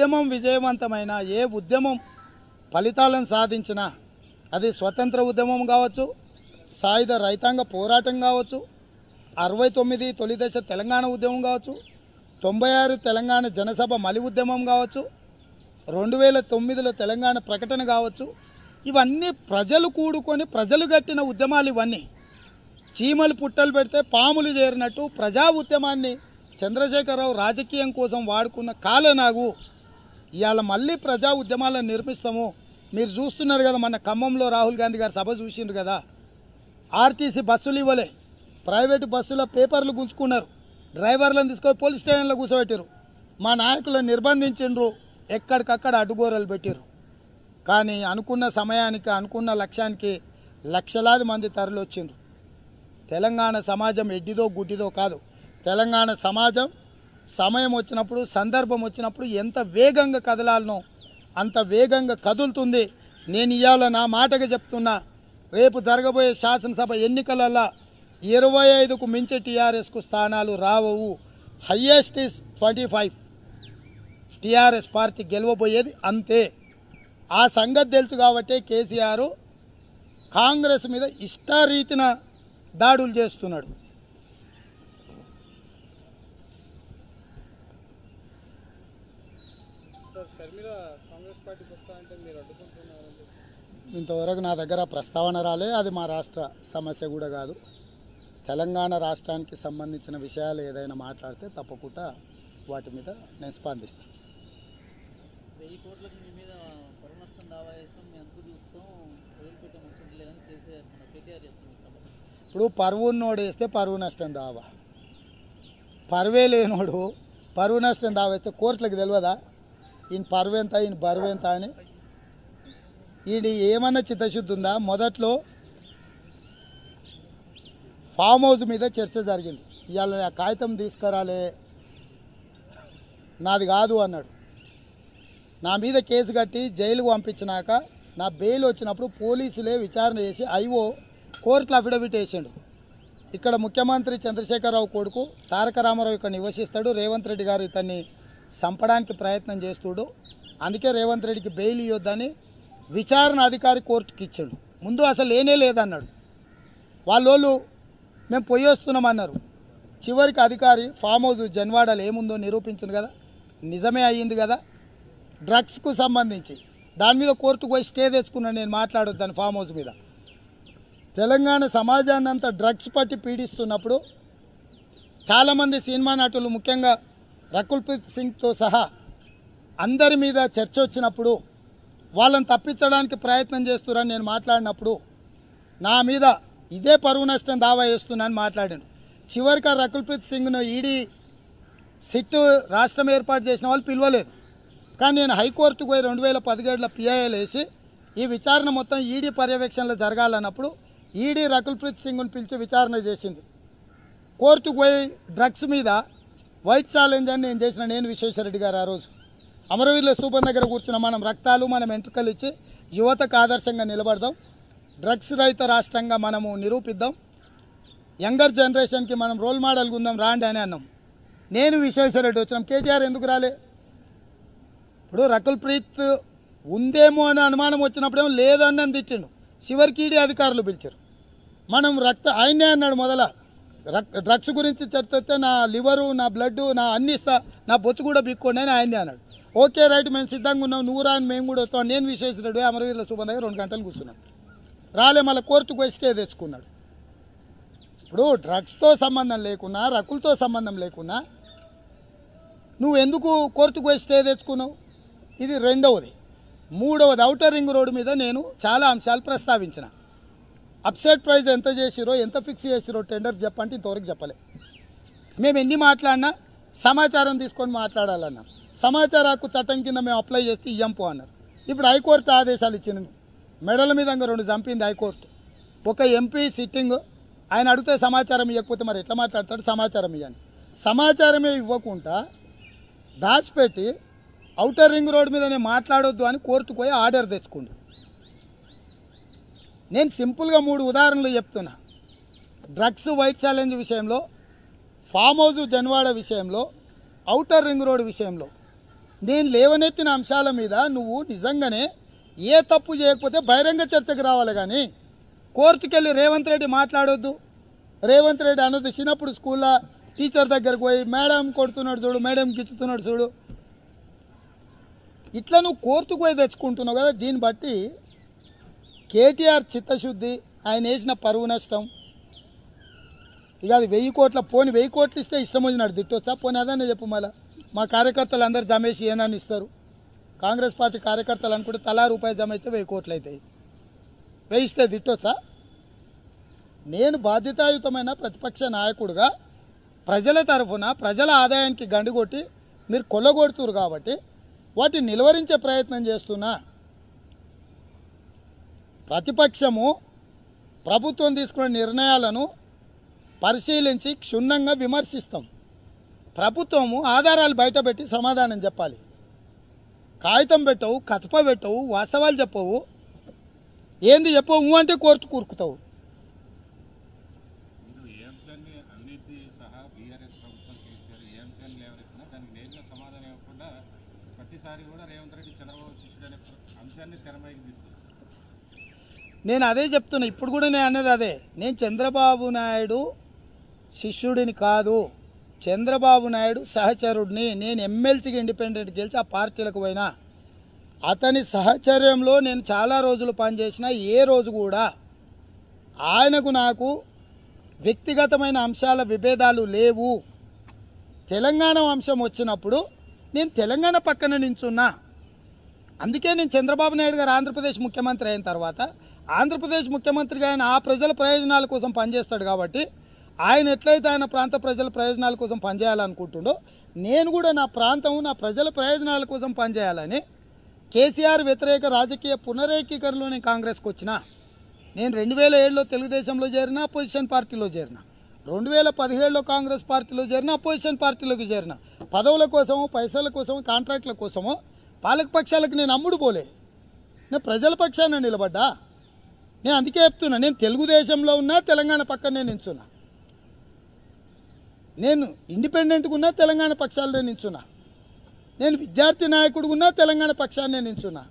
ఉద్యమం విజయవంతమైన ఏ ఉద్యమం ఫలితాలను సాధించినా అది స్వతంత్ర ఉద్యమం కావచ్చు సాయుధ రైతాంగ పోరాటం కావచ్చు అరవై తొమ్మిది తొలి దశ తెలంగాణ ఉద్యమం కావచ్చు తొంభై ఆరు తెలంగాణ జనసభ మలి ఉద్యమం కావచ్చు రెండు వేల తొమ్మిదిలో తెలంగాణ ప్రకటన కావచ్చు ఇవన్నీ ప్రజలు కూడుకొని ప్రజలు కట్టిన ఉద్యమాలు ఇవన్నీ. చీమలు పుట్టలు పెడితే పాములు చేరినట్టు ప్రజా ఉద్యమాన్ని చంద్రశేఖరరావు రాజకీయం కోసం వాడుకున్న కాలనాగు. ఇవాళ మళ్ళీ ప్రజా ఉద్యమాలను నిర్మిస్తాము. మీరు చూస్తున్నారు కదా మన ఖమ్మంలో రాహుల్ గాంధీ గారు సభ చూసిండ్రు కదా. ఆర్టీసీ బస్సులు ఇవ్వలే. ప్రైవేటు బస్సుల పేపర్లు గుంజుకున్నారు. డ్రైవర్లను తీసుకొని పోలీస్ స్టేషన్లో కూర్చోబెట్టారు మా నాయకులను నిర్బంధించిండ్రు. ఎక్కడికక్కడ అడ్డుగోరలు పెట్టారు కానీ అనుకున్న సమయానికి అనుకున్న లక్ష్యానికి లక్షలాది మంది తరలి వచ్చిండ్రు. తెలంగాణ సమాజం ఎడ్డిదో గుడ్డిదో కాదు. తెలంగాణ సమాజం సమయం వచ్చినప్పుడు సందర్భం వచ్చినప్పుడు ఎంత వేగంగా కదలాలనో అంత వేగంగా కదులుతుంది. నేను ఇవాళ నా మాటగా చెప్తున్నా రేపు జరగబోయే శాసనసభ ఎన్నికలలో ఇరవై ఐదుకు మించి టీఆర్ఎస్కు స్థానాలు రావవు. Highest is twenty five TRS party గెలవబోయేది అంతే. ఆ సంగతి తెలుసు కాబట్టి కేసీఆర్ కాంగ్రెస్ మీద ఇష్టారీతిన దాడులు చేస్తున్నాడు సార్ షర్మిల కాంగ్రెస్ పార్టీకి వస్తా అంటే మీరు అడ్డుకుంటున్నారని చెప్పి ఇంతవరకు నా దగ్గర ప్రస్తావన రాలే అది మా రాష్ట్ర సమస్య కూడా కాదు. తెలంగాణ రాష్ట్రానికి సంబంధించిన విషయాలు ఏదైనా మాట్లాడితే తప్పకుండా వాటి మీద నేను స్పందిస్తాను పరువు ఇప్పుడు పరువున్నోడు వేస్తే పరువు నష్టం దావా. పరువే లేనోడు పరువు నష్టం దావా వేస్తే కోర్టులకు తెలియదా? ఈయన పరువెంత ఈయన బరువెంత అని. ఈయన ఏమన్నా చిత్తశుద్ధి ఉందా? మొదట్లో ఫామ్ హౌస్ మీద చర్చ జరిగింది. ఇవాళ ఆ కాగితం తీసుకురాలే. నాది కాదు అన్నాడు. నా మీద కేసు కట్టి జైలుకు పంపించినాక నా బెయిల్ వచ్చినప్పుడు పోలీసులే విచారణ చేసి ఐఓ కోర్టులో అఫిడవిట్ వేసిండు. ఇక్కడ ముఖ్యమంత్రి చంద్రశేఖరరావు కొడుకు తారక రామారావు ఇక్కడ నివసిస్తాడు. రేవంత్ రెడ్డి గారు ఇతన్ని చంపడానికి ప్రయత్నం చేస్తుడు. అందుకే రేవంత్ రెడ్డికి బెయిల్ ఇవ్వద్దని విచారణ అధికారి కోర్టుకి ఇచ్చాడు. ముందు అసలు లేనే లేదన్నాడు. వాళ్ళోళ్ళు మేము పొయ్యి వస్తున్నాం అన్నారు. చివరికి అధికారి ఫామ్ హౌస్ జన్వాడలో ఏముందో నిరూపించింది కదా. నిజమే అయ్యింది కదా. డ్రగ్స్కు సంబంధించి. దాని మీద కోర్టుకు పోయి స్టే తెచ్చుకున్నాను నేను మాట్లాడొద్దాను ఫామ్ హౌస్ మీద. తెలంగాణ సమాజాన్ని అంతా డ్రగ్స్ పట్టి పీడిస్తున్నప్పుడు చాలామంది సినిమా నటులు ముఖ్యంగా రకుల్ప్రీత్ సింగ్తో సహా అందరి మీద చర్చ వచ్చినప్పుడు వాళ్ళని తప్పించడానికి ప్రయత్నం చేస్తున్నారని నేను మాట్లాడినప్పుడు నా మీద ఇదే పరువు నష్టం దావా చేస్తున్నాను మాట్లాడాను. చివరికి రకుల్ప్రీత్ సింగ్ను ఈడీ సిట్టు రాష్ట్రం ఏర్పాటు చేసిన వాళ్ళు పిలవలేదు. కానీ నేను హైకోర్టుకు పోయి రెండు వేల పదిహేడులో పిఐఏలు వేసి ఈ విచారణ మొత్తం ఈడీ పర్యవేక్షణలో జరగాలన్నప్పుడు ఈడీ రకుల్ప్రీత్ సింగ్ను పిలిచి విచారణ చేసింది. కోర్టుకు పోయి డ్రగ్స్ మీద వైట్ ఛాలెంజ్ అని నేను చేసిన నేను విశ్వేశ్వరరెడ్డి గారు ఆ రోజు. అమరవీరుల స్థూపం దగ్గర కూర్చున్న మనం రక్తాలు మనం ఎంట్రుకలు ఇచ్చి యువతకు ఆదర్శంగా నిలబడదాం. డ్రగ్స్ రహిత రాష్ట్రంగా మనము నిరూపిద్దాం. యంగర్ జనరేషన్కి మనం రోల్ మోడల్గా ఉందాం రాండి అని అన్నాం. నేను విశ్వేశ్వరరెడ్డి వచ్చినాం. కేటీఆర్ ఎందుకు రాలే? ఇప్పుడు రకుల్ ప్రీత్ ఉందేమో అనే అనుమానం వచ్చినప్పుడేమో లేదని అని తిట్టిండు. చివరికి అధికారులు పిలిచారు. మనం రక్త ఆయనే అన్నాడు మొదల. డ్రగ్స్ గురించి చర్చ నా లివరు నా బ్లడ్ నా అన్ని ఇస్తా నా బొచ్చు కూడా బిక్కోండి అని ఆయనే అన్నాడు. ఓకే రైట్ మేము సిద్ధంగా ఉన్నాం నువ్వు రాని మేము కూడా వస్తాం. నేను విశ్వేశ్వరుడు అమరవీరుల శుభం దగ్గర రెండు గంటలు కూర్చున్నాం. రాలే మళ్ళీ కోర్టుకు పోయి స్టే తెచ్చుకున్నాడు. ఇప్పుడు డ్రగ్స్తో సంబంధం లేకున్నా రకులతో సంబంధం లేకున్నా నువ్వు ఎందుకు కోర్టుకు పోయి స్టే తెచ్చుకున్నావు? ఇది రెండవది. మూడవది ఔటర్ రింగ్ రోడ్డు మీద నేను చాలా అంశాలు ప్రస్తావించిన. అప్సెట్ ప్రైస్ ఎంత చేసిరో ఎంత ఫిక్స్ చేసిరో టెండర్ చెప్పంటే ఇంతవరకు చెప్పలే. మేము ఎన్ని మాట్లాడినా సమాచారం తీసుకొని మాట్లాడాలన్నాం. సమాచార హక్కు చట్టం కింద మేము అప్లై చేస్తే ఇయ్యంపు అన్నారు. ఇప్పుడు హైకోర్టు ఆదేశాలు ఇచ్చింది. మెడల మీద రెండు చంపింది హైకోర్టు. ఒక ఎంపీ సిట్టింగ్ ఆయన అడిగితే సమాచారం ఇవ్వకపోతే మరి ఎట్లా మాట్లాడతాడు? సమాచారం ఇవ్వండి సమాచారమే ఇవ్వకుండా దాచిపెట్టి ఔటర్ రింగ్ రోడ్ మీద నేను మాట్లాడొద్దు అని కోర్టుకు పోయి ఆర్డర్ తెచ్చుకోండి. నేను సింపుల్గా మూడు ఉదాహరణలు చెప్తున్నా. డ్రగ్స్ వైట్ ఛాలెంజ్ విషయంలో ఫామ్ హౌస్ జన్వాడ విషయంలో ఔటర్ రింగ్ రోడ్ విషయంలో. నేను లేవనెత్తిన అంశాల మీద నువ్వు నిజంగానే ఏ తప్పు చేయకపోతే బహిరంగ చర్చకు రావాలి కానీ కోర్టుకు వెళ్ళి రేవంత్ రెడ్డి మాట్లాడొద్దు. రేవంత్ రెడ్డి అనొద్దు చిన్నప్పుడు స్కూల్లో టీచర్ దగ్గరకు పోయి మేడం కొడుతున్నాడు చూడు మేడం గిచ్చుతున్నాడు చూడు. ఇట్లా నువ్వు కోర్టుకు పోయి తెచ్చుకుంటున్నావు కదా దీన్ని బట్టి కేటీఆర్ చిత్తశుద్ధి ఆయన వేసిన పరువు నష్టం. ఇక అది వెయ్యి కోట్ల పోని వెయ్యి కోట్లు ఇస్తే ఇష్టం వచ్చినాడు తిట్టొచ్చా? పోనీ అదనే చెప్పు మళ్ళా. మా కార్యకర్తలు అందరు జమేసి ఏనాన్ని ఇస్తారు? కాంగ్రెస్ పార్టీ కార్యకర్తలు అనుకుంటే తలా రూపాయి జమ అయితే వెయ్యి కోట్లు అవుతాయి. వేయిస్తే తిట్టొచ్చా? నేను బాధ్యతాయుతమైన ప్రతిపక్ష నాయకుడుగా ప్రజల తరఫున ప్రజల ఆదాయానికి గండి కొట్టి మీరు కొల్లగొడుతురు కాబట్టి వాటిని నిలువరించే ప్రయత్నం చేస్తున్నా. ప్రతిపక్షము ప్రభుత్వం తీసుకున్న నిర్ణయాలను పరిశీలించి క్షుణ్ణంగా విమర్శిస్తాం. ప్రభుత్వము ఆధారాలు బయటపెట్టి సమాధానం చెప్పాలి. కాగితం పెట్టవు కథప పెట్టవు వాస్తవాలు చెప్పవు. ఏంది చెప్పవు? అంటే కోర్టు కూరుకుతావు. ప్రతిసారి కూడా రేవంత్ రెడ్డి చంద్రబాబు శిష్యుడు అనే అంశాన్ని తెరమైకి తీసుకొస్తారు నేను అదే చెప్తున్నా ఇప్పుడు కూడా నేను అనేది అదే. నేను చంద్రబాబు నాయుడు శిష్యుడిని కాదు. చంద్రబాబు నాయుడు సహచరుడిని. నేను ఎమ్మెల్సీకి ఇండిపెండెంట్ గెలిచి ఆ పార్టీలకు పోయినా. అతని సహచర్యంలో నేను చాలా రోజులు పనిచేసిన. ఏ రోజు కూడా ఆయనకు నాకు వ్యక్తిగతమైన అంశాల విభేదాలు లేవు. తెలంగాణ అంశం వచ్చినప్పుడు నేను తెలంగాణ పక్కన నించున్నా. అందుకే నేను చంద్రబాబు నాయుడు గారు ఆంధ్రప్రదేశ్ ముఖ్యమంత్రి అయిన తర్వాత ఆంధ్రప్రదేశ్ ముఖ్యమంత్రిగా ఆయన ఆ ప్రజల ప్రయోజనాల కోసం పనిచేస్తాడు కాబట్టి ఆయన ఎట్లయితే ఆయన ప్రాంత ప్రజల ప్రయోజనాల కోసం పనిచేయాలనుకుంటుండో నేను కూడా నా ప్రాంతం నా ప్రజల ప్రయోజనాల కోసం పనిచేయాలని కేసీఆర్ వ్యతిరేక రాజకీయ పునరేకీకరణలో నేను కాంగ్రెస్కి వచ్చిన నేను రెండు వేల ఏడులో తెలుగుదేశంలో చేరిన అపోజిషన్ పార్టీలో చేరిన రెండు వేల పదిహేడులో కాంగ్రెస్ పార్టీలో చేరిన అపోజిషన్ పార్టీలోకి చేరిన పదవుల కోసమో పైసల కోసమో కాంట్రాక్ట్ల కోసమో పాలక పక్షాలకు నేను అమ్ముడు పోలే. నేను ప్రజల పక్షాన నిలబడ్డా? నేను అందుకే చెప్తున్నా నేను తెలుగుదేశంలో ఉన్నా తెలంగాణ పక్కనే నించున్నా నేను ఇండిపెండెంట్గా ఉన్నా తెలంగాణ పక్షాలనే నించున్నా నేను విద్యార్థి నాయకుడిగా ఉన్నా తెలంగాణ పక్షాన్నే నించున్నా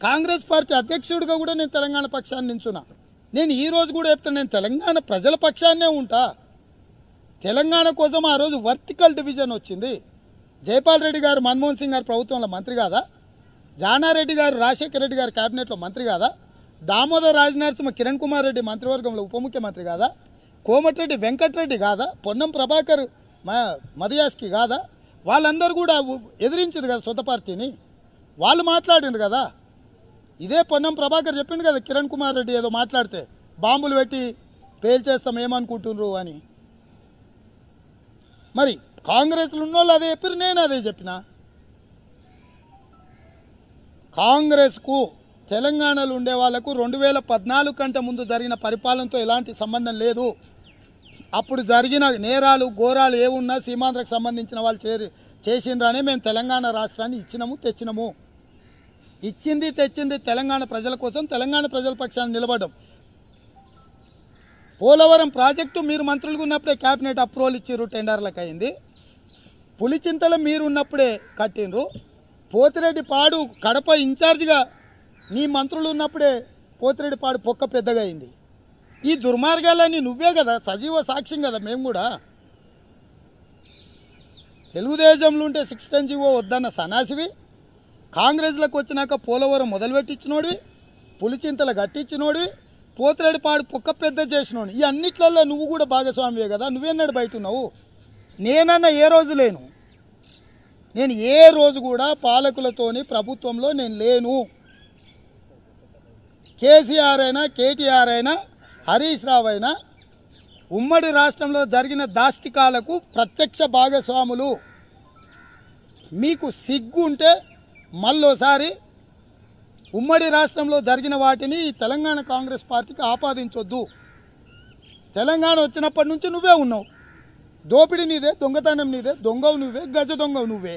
కాంగ్రెస్ పార్టీ అధ్యక్షుడిగా కూడా నేను తెలంగాణ పక్షాన్ని నించున్నా నేను ఈ రోజు కూడా చెప్తాను నేను తెలంగాణ ప్రజల పక్షాన్నే ఉంటా. తెలంగాణ కోసం ఆ రోజు వర్టికల్ డివిజన్ వచ్చింది. జైపాల్ రెడ్డి గారు మన్మోహన్ సింగ్ గారు ప్రభుత్వంలో మంత్రి కాదా? జానారెడ్డి గారు రాజశేఖర రెడ్డి గారు క్యాబినెట్లో మంత్రి కాదా? దామోదర్ రాజనరసింహ కిరణ్ కుమార్ రెడ్డి మంత్రివర్గంలో ఉప ముఖ్యమంత్రి కాదా? కోమటిరెడ్డి వెంకటరెడ్డి కాదా? పొన్నం ప్రభాకర్ మ- కాదా? వాళ్ళందరూ కూడా ఎదిరించారు కదా సొంత పార్టీని? వాళ్ళు మాట్లాడిండు కదా? ఇదే పొన్నం ప్రభాకర్ చెప్పిండు కదా కిరణ్ కుమార్ రెడ్డి ఏదో మాట్లాడితే బాంబులు పెట్టి పేల్చేస్తాం ఏమనుకుంటున్నారు అని. మరి కాంగ్రెస్లో ఉన్నోళ్ళు అదే చెప్పారు నేను అదే చెప్పిన? కాంగ్రెస్కు తెలంగాణలో ఉండే వాళ్ళకు రెండు వేల పద్నాలుగు కంటే ముందు జరిగిన పరిపాలనతో ఎలాంటి సంబంధం లేదు. అప్పుడు జరిగిన నేరాలు ఘోరాలు ఏమున్నా సీమాంధ్రకు సంబంధించిన వాళ్ళు చేరి చేసిండ్రనే మేము తెలంగాణ రాష్ట్రాన్ని ఇచ్చినాము తెచ్చినాము. ఇచ్చింది తెచ్చింది తెలంగాణ ప్రజల కోసం తెలంగాణ ప్రజల పక్షాన్ని నిలబడడం. పోలవరం ప్రాజెక్టు మీరు మంత్రులుగా ఉన్నప్పుడే క్యాబినెట్ అప్రూవల్ ఇచ్చిర్రు టెండర్లకు అయింది. పులిచింతలు మీరు ఉన్నప్పుడే కట్టిండ్రు. పోతిరెడ్డి పాడు కడప ఇన్ఛార్జిగా నీ మంత్రులు ఉన్నప్పుడే పోతిరెడ్డిపాడు పొక్క పెద్దగా అయింది. ఈ దుర్మార్గాలన్నీ నువ్వే కదా సజీవ సాక్ష్యం కదా మేము కూడా. తెలుగుదేశంలో ఉంటే సిక్స్ టెన్ జీవో వద్దన్న సనాసివి కాంగ్రెస్లకు వచ్చినాక పోలవరం మొదలుపెట్టించినోడివి పులిచింతలు కట్టించినోడివి పోతిరెడ్డిపాడు పొక్క పెద్ద చేసినోడు ఈ అన్నిట్లలో నువ్వు కూడా భాగస్వామివే కదా నువ్వెన్నాడు బయట ఉన్నావు నేనన్న ఏ రోజు లేను? నేను ఏ రోజు కూడా పాలకులతోని ప్రభుత్వంలో నేను లేను. కేసీఆర్ అయినా కేటీఆర్ అయినా హరీష్ రావు అయినా ఉమ్మడి రాష్ట్రంలో జరిగిన దాష్టికాలకు ప్రత్యక్ష భాగస్వాములు. మీకు సిగ్గు ఉంటే మళ్ళోసారి ఉమ్మడి రాష్ట్రంలో జరిగిన వాటిని ఈ తెలంగాణ కాంగ్రెస్ పార్టీకి ఆపాదించొద్దు. తెలంగాణ వచ్చినప్పటి నుంచి నువ్వే ఉన్నావు. దోపిడీ నీదే దొంగతనం నీదే దొంగవు నువ్వే గజ దొంగవు నువ్వే.